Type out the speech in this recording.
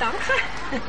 打不开。